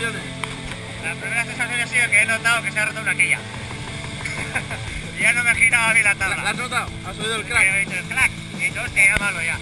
sensaciones? La primera sensación ha sido que he notado que se ha roto una quilla. ya no me giraba bien la ¿La, tabla. la has notado? ¿Has oído el crack? he dicho el crack. Y ya malo ya.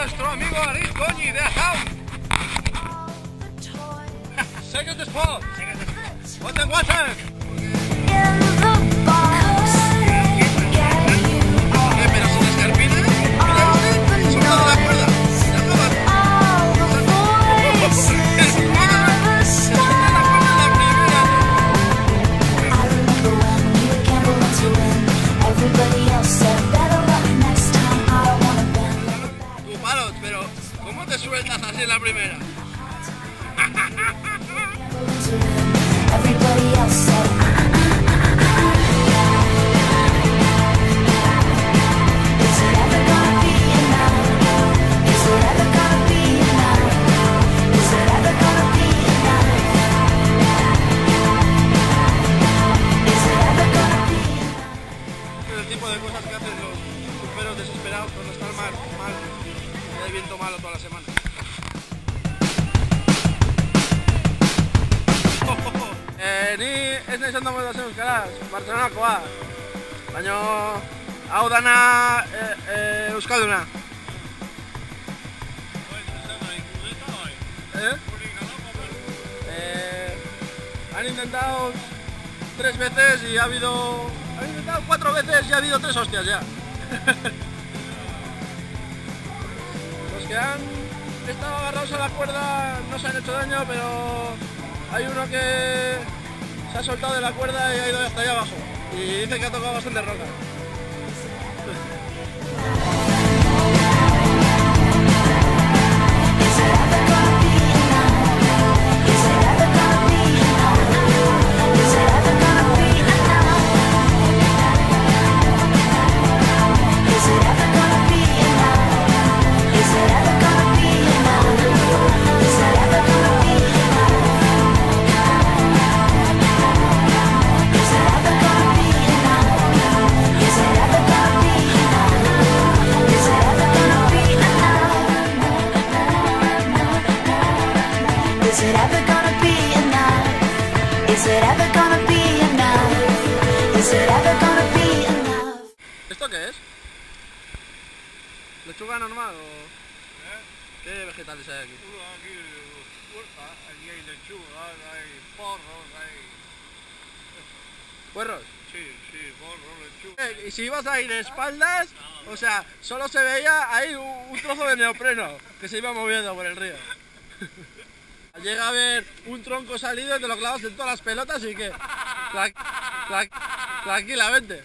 nuestro amigo Aris Goñi de Hound. Second spot. What the water? El tipo de cosas que hacen los superos desesperados cuando está el mar, mal hay viento malo toda la semana. Ni ez nahi dago dazen euskaraz, Bartzelonakoa. Baina hau dana e, e, han intentado tres veces y ha habido. Han intentado cuatro veces y ha habido tres hostias ya. Los que han estado agarrados a la cuerda no se han hecho daño, pero hay uno que ha soltado de la cuerda y ha ido hasta allá abajo. Y dice que ha tocado bastante roca. ¿Esto qué es? ¿Lechuga normal o.? ¿Qué vegetales hay aquí? Aquí huerta, aquí hay lechugas, hay porros, hay... ¿Puerros? Sí, sí, porros, lechugas. Eh, Y si ibas a ir de espaldas, o sea, solo se veía ahí un trozo de neopreno que se iba moviendo por el río. Llega a ver un tronco salido y te lo clavas en todas las pelotas y que. tra- tra- tranquilamente.